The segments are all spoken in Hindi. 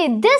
Actually this video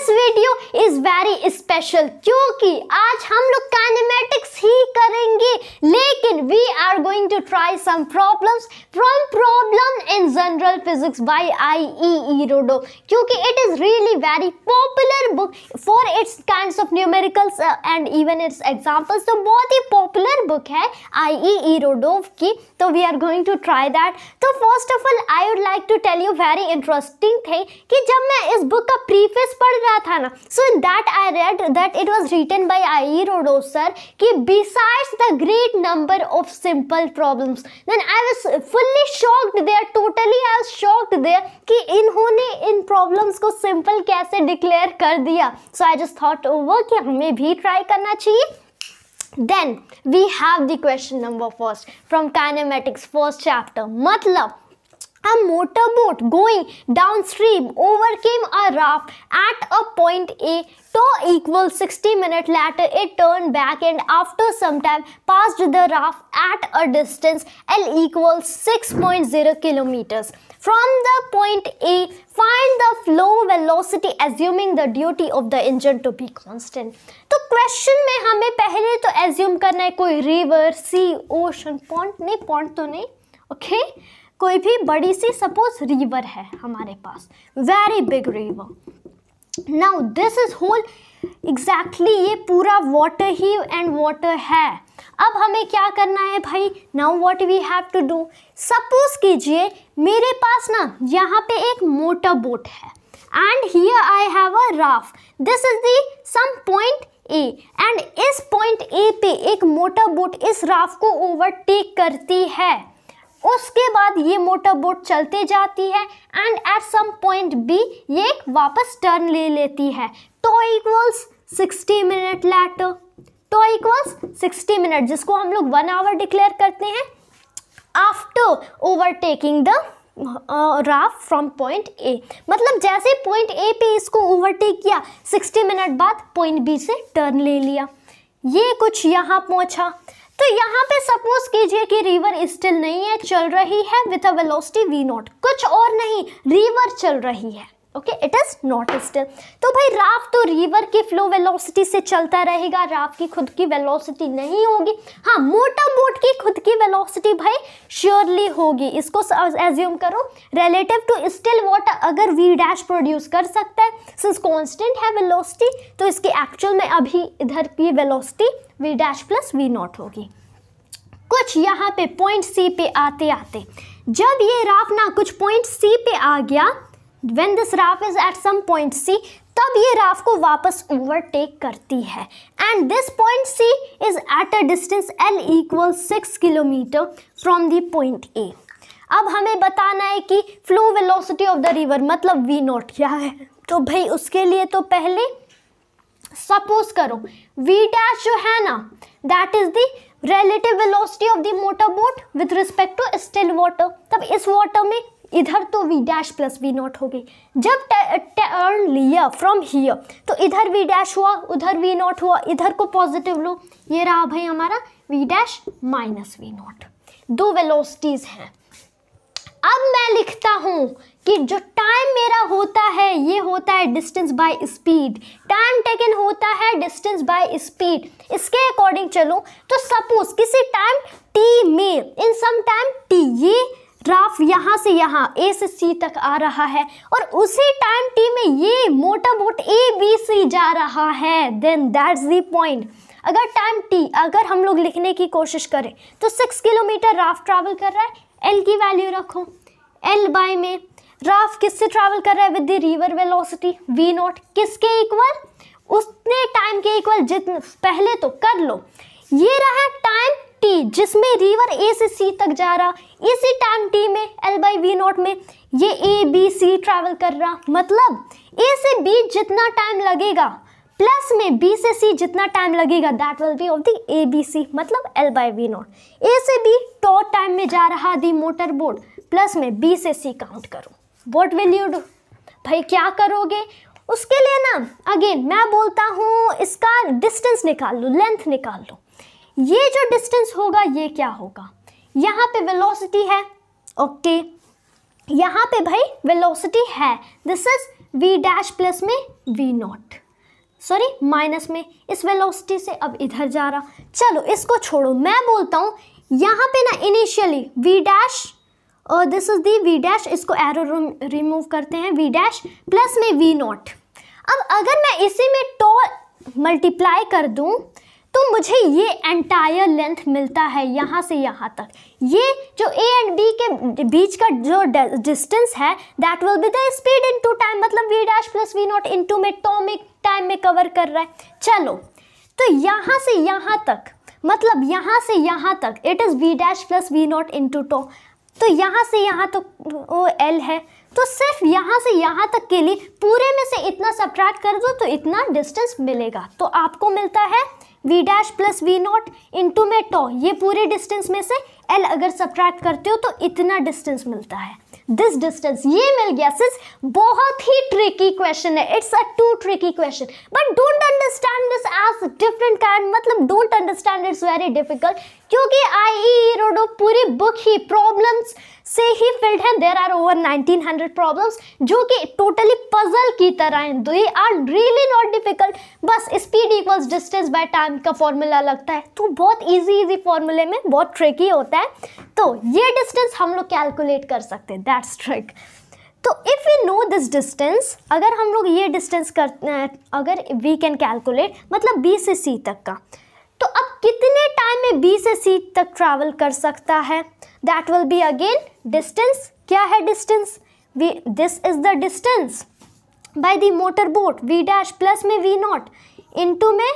is very special क्योंकि आज हम लोग काइनेमेटिक्स ही करेंगे, लेकिन we are going to try some problems from problem in general physics by I E Irodov क्योंकि it is really very popular book for its kinds of numericals and even its examples तो बहुत ही पॉपुलर बुक है आईई रोडोव की तो we are going to try that तो first of all I would like to tell you very interesting thing कि जब मैं इस बुक का प्रीफेस पढ़ रहा था ना so in that I read that it was written by Irodov sir कि besides the great number of simple problems then fully shocked there totally I shocked there कि इन्होंने इन प्रॉब्लम्स को सिंपल कैसे डिक्लेयर कर दिया। So I just thought over कि हमें भी ट्राई करना चाहिए। Then, we have the question number first from kinematics, first chapter मतलब a motorboat going downstream overcame a raft at a point A. Tow equals 60 minutes later, it turned back and after some time passed the raft at a distance L equals 6.0 kilometers. From the point A, find the flow velocity assuming the duty of the engine to be constant. तो क्वेश्चन में हमें पहले तो एज्यूम करना है कोई रिवर सी ओशन पॉइंट नहीं पॉइंट तो नहीं ओके okay? कोई भी बड़ी सी सपोज़ रिवर है हमारे पास very big river now this is whole exactly ये पूरा वाटर ही एंड वाटर है. अब हमें क्या करना है भाई? Now what we have to do suppose कीजिए, मेरे पास ना यहाँ पे एक मोटर बोट है and here I have a raft this is the some point A and इस पॉइंट ए पे एक मोटर बोट इस राफ को ओवरटेक करती है. उसके बाद ये मोटर बोट चलते जाती है and at some point B ये एक वापस टर्न ले लेती है। Tau equals 60 minute later tau equals 60 minute जिसको हम लोग वन आवर डिक्लेयर करते हैं after overtaking the raft from point A मतलब जैसे पॉइंट ए पे इसको ओवरटेक किया 60 मिनट बाद पॉइंट बी से टर्न ले लिया। ये कुछ यहाँ पहुँचा। तो यहाँ पे सपोज़ कीजिए कि रिवर स्टिल नहीं है, चल रही है with a velocity v naught कुछ और नहीं रिवर चल रही है okay it is not still तो भाई राफ तो रिवर की फ्लो वेलोसिटी से चलता रहेगा, राफ की खुद की वेलोसिटी नहीं होगी। हाँ मोटर बोट की खुद की वेलोसिटी भाई श्योरली होगी। इसको एज्यूम करो रिलेटिव टू स्टिल वाटर अगर वी डैश प्रोड्यूस कर सकता है सिंस कॉन्स्टेंट है वेलोसिटी तो इसकी एक्चुअल में अभी इधर की velocity v dash plus v naught होगी। कुछ यहाँ पे पॉइंट सी पे आते आते। जब ये राफ ना कुछ पॉइंट सी पे आ गया, when this raft is at some point C, तब ये राफ को वापस ओवरटेक करती है। And this point C is at a distance L equal six kilometre from the point A अब हमें बताना है कि flow velocity of the river मतलब वी नोट क्या है? तो भाई उसके लिए तो पहले सपोज़ करो वी डैश जो है ना? That is the relative velocity of the motor boat with respect to still water तब इस वाटर में इधर तो v dash plus v naught हो गई। जब टर्न लिया फ्रॉम हियर तो इधर वी डैश हुआ, उधर वी नॉट हुआ, इधर को पॉजिटिव लो। ये रहा भाई हमारा v dash minus v naught दो वेलोसिटीज हैं। अब मैं लिखता हूँ कि जो टाइम मेरा होता है, ये होता है distance by speed time taken होता है डिस्टेंस बाय स्पीड इसके अकॉर्डिंग चलो तो सपोज़ किसी टाइम टी में इन सम टाइम टी ये राफ यहाँ से यहाँ ए से सी तक आ रहा है और उसी टाइम टी में ये मोटा बोट ए बी सी जा रहा है देन दैट्स द पॉइंट अगर टाइम टी अगर हम लोग लिखने की कोशिश करें तो सिक्स किलोमीटर राफ ट्रैवल कर रहा है एल की वैल्यू रखो। एल बाय में राफ किससे ट्रैवल कर रहा है? With the river velocity v naught किसके इक्वल उतने टाइम के इक्वल जितने, पहले तो कर लो। ये रहा टाइम टी जिसमें रिवर ए से सी तक जा रहा। इसी टाइम टी में एल बाई वी नॉट में ये ए बी सी ट्रैवल कर रहा। मतलब ए से बी जितना टाइम लगेगा प्लस में बी से सी जितना टाइम लगेगा that will be of the A B C मतलब L by v naught A से बी टो टाइम में जा रहा दी मोटर बोर्ड प्लस में बी से सी काउंट करो. वॉट विल यू डू भाई, क्या करोगे? उसके लिए ना अगेन मैं बोलता हूँ, इसका डिस्टेंस निकाल लो लेंथ निकाल लो. ये जो डिस्टेंस होगा, ये क्या होगा? यहाँ पे वेलोसिटी है ओके यहाँ पे भाई वेलोसिटी है. This is v dash plus में वी नॉट सॉरी माइनस में। इस वेलोसिटी से अब इधर जा रहा। चलो, इसको छोड़ो। मैं बोलता हूँ, यहाँ पे ना इनिशियली वी डैश और this is the v dash इसको एरो रिमूव करते हैं। वी डैश प्लस में वी नॉट अब अगर मैं इसी में टॉ मल्टीप्लाई कर दूँ तो मुझे ये एंटायर लेंथ मिलता है यहाँ से यहाँ तक। ये जो ए एंड बी के बीच का जो डिस्टेंस है that will be the speed into time मतलब v dash plus v naught into में टॉमिक टाइम में कवर कर रहा है। चलो तो यहाँ से यहाँ तक मतलब यहाँ से यहाँ तक it is v dash plus v naught into tau तो यहाँ से यहाँ तक ओ एल है। तो सिर्फ़ यहाँ से यहाँ तक के लिए पूरे में से इतना सब्ट्रैक्ट कर दो तो इतना डिस्टेंस मिलेगा। तो आपको मिलता है v dash plus v naught into में टो ये पूरे डिस्टेंस में से एल अगर सब्ट्रैक्ट करते हो तो इतना डिस्टेंस मिलता है। दिस डिस्टेंस ये मिल गया सिर्फ़ बहुत ही ट्रिकी क्वेश्चन है। It's a too tricky question but don't understand this as different kind मतलब don't understand it's very difficult क्योंकि आई ई रोडो पूरी बुक ही प्रॉब्लम्स से ही फिल्ड है। देर आर ओवर 1900 प्रॉब्लम्स जो कि टोटली पजल की तरह हैं। They are really not difficult बस speed equals distance by time का फॉर्मूला लगता है। तो बहुत इजी इजी फॉर्मूले में बहुत ट्रिकी होता है। तो ये डिस्टेंस हम लोग कैलकुलेट कर सकते हैं। दैट्स ट्रिक तो if we know this distance अगर हम लोग ये डिस्टेंस कर, अगर वी कैन कैलकुलेट मतलब बी से सी तक का। तो अब कितने टाइम में बी से सी तक ट्रैवल कर सकता है? That will be again distance क्या है distance v this is the distance by the motor boat v dash plus में वी नॉट इनटू में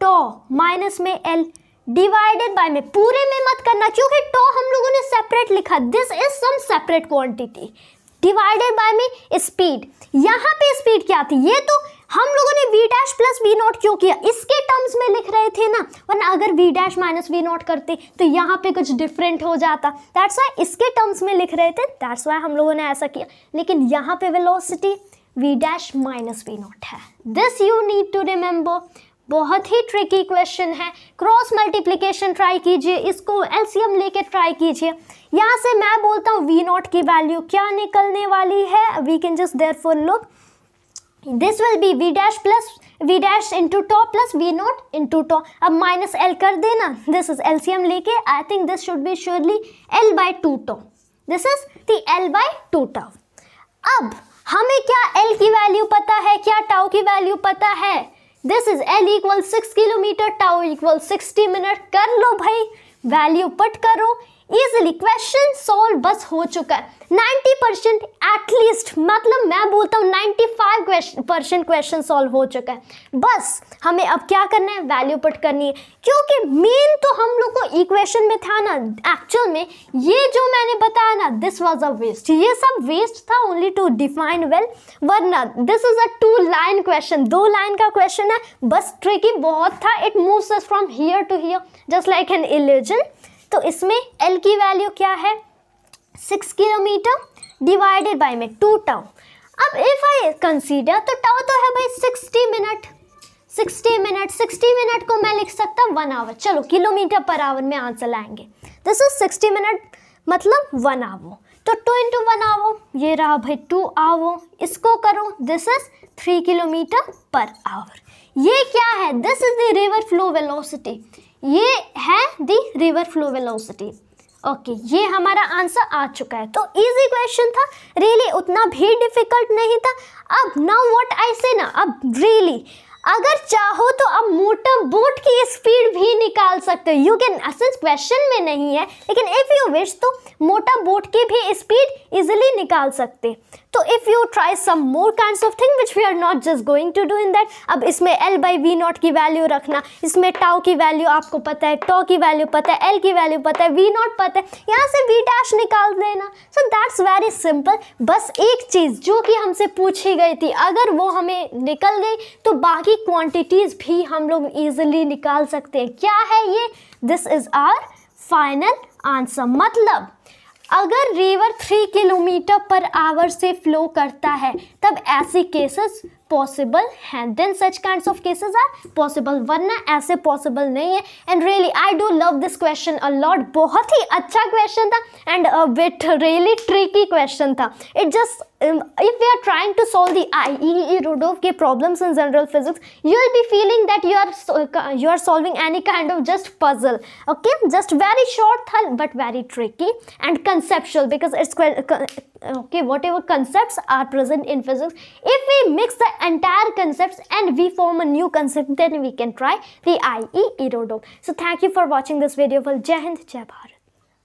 टो माइनस में एल डिवाइडेड बाय में. पूरे में मत करना, क्योंकि टो हम लोगों ने सेपरेट लिखा. This is some separate quantity divided by में स्पीड यहाँ पे स्पीड क्या थी ये तो हम लोगों ने v dash plus v naught क्यों किया? इसके टर्म्स में लिख रहे थे ना, वरना अगर v dash minus v naught करते तो यहाँ पे कुछ डिफरेंट हो जाता। दैट्स वाई इसके टर्म्स में लिख रहे थे दैट्स वाई हम लोगों ने ऐसा किया। लेकिन यहाँ पे velocity v dash minus v naught है। This you need to remember बहुत ही ट्रिकी क्वेश्चन है। क्रॉस मल्टीप्लीकेशन ट्राई कीजिए, इसको एलसीएम लेके ट्राई कीजिए। यहाँ से मैं बोलता हूँ वी नॉट की वैल्यू क्या निकलने वाली है? We can just there look this will be v dash plus v dash into tau plus v naught into tau अब माइनस एल कर देना। दिस इज़ एलसीएम लेके I think this should be surely L by two tau. This is the L by two tau. अब, हमें क्या एल की वैल्यू पता है? क्या टाउ की वैल्यू पता है? This is L equal six kilometre tau equal sixty minute कर लो भाई। वैल्यू पट करो। इजिली क्वेश्चन सॉल्व बस हो चुका है। 90 परसेंट एटलीस्ट मतलब मैं बोलता हूँ 95 परसेंट क्वेश्चन सॉल्व हो चुका है। बस, हमें अब क्या करना है? वैल्यू पुट करनी है। क्योंकि मेन तो हम लोग को इक्वेशन में था ना एक्चुअल में, ये जो मैंने बताया ना दिस वॉज़ अ वेस्ट ये सब वेस्ट था ओनली टू डिफाइन वेल वरना this is a two line question दो लाइन का क्वेश्चन है, बस ट्रिकी बहुत था। It moves from here to here just like an illusion तो इसमें एल की वैल्यू क्या है? सिक्स किलोमीटर डिवाइडेड बाय में टू टाउ अब इफ़ आई कंसीडर तो टाउ तो है भाई sixty minute sixty minute sixty minute को मैं लिख सकता हूँ वन आवर चलो किलोमीटर पर आवर में आंसर लाएँगे. दिस इज़ सिक्सटी मिनट मतलब वन आवर तो टू इंटू वन आवर ये रहा भाई टू आवर इसको करो this is three kilometre per hour ये क्या है? This is the river flow velocity ये है the river flow velocity okay ये हमारा आंसर आ चुका है। तो इजी क्वेश्चन था। रियली really, उतना भी डिफ़िकल्ट नहीं था। अब नाउ व्हाट आई से ना? अब रियली really, अगर चाहो तो अब मोटर बोट की स्पीड भी निकाल सकते हो। यू कैन असेंस क्वेश्चन में नहीं है, लेकिन इफ़ यू विश तो मोटर बोट की भी स्पीड इजिली निकाल सकते। तो if you try some more kind of thing which we are not just going to do in that अब इसमें एल बाई वी नॉट की वैल्यू रखना, इसमें टाओ की वैल्यू आपको पता है टॉ की वैल्यू पता है एल की वैल्यू पता है वी नॉट पता है, यहाँ से वी डैश निकाल देना। दैट्स वेरी सिंपल बस एक चीज़ जो कि हमसे पूछी गई थी, अगर वो हमें निकल गई तो बाकी क्वांटिटीज़ भी हम लोग ईजिली निकाल सकते हैं। क्या है ये? This is our final answer मतलब अगर river three kilometre per hour से फ्लो करता है, तब ऐसे केसेस पॉसिबल हैं। Then such kind of cases are possible वरना ऐसे पॉसिबल नहीं है। And really I do love this question a lot बहुत ही अच्छा क्वेश्चन था and with really tricky question था। It just um, if we are trying to solve the IE Rudolph problems in general physics, you'll be feeling that you are so, you are solving any kind of just puzzle. Okay, just very short but very tricky and conceptual because it's okay whatever concepts are present in physics. If we mix the entire concepts and we form a new concept, then we can try the IE Rudolph. So thank you for watching this video. Well, Jai Hind, Jai Bharat.